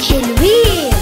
Can we?